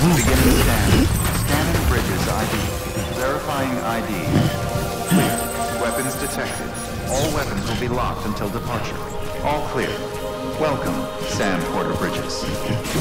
Beginning scan. Scanning Bridges ID. Verifying ID. Clear. Weapons detected. All weapons will be locked until departure. All clear. Welcome, Sam Porter Bridges.